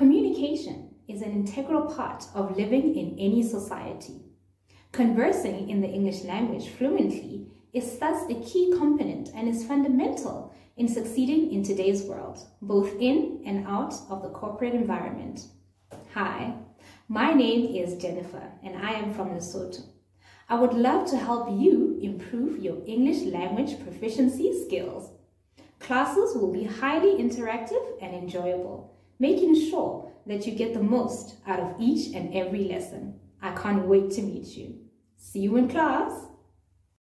Communication is an integral part of living in any society. Conversing in the English language fluently is thus a key component and is fundamental in succeeding in today's world, both in and out of the corporate environment. Hi, my name is Jennifer and I am from Lesotho. I would love to help you improve your English language proficiency skills. Classes will be highly interactive and enjoyable, making sure that you get the most out of each and every lesson. I can't wait to meet you. See you in class.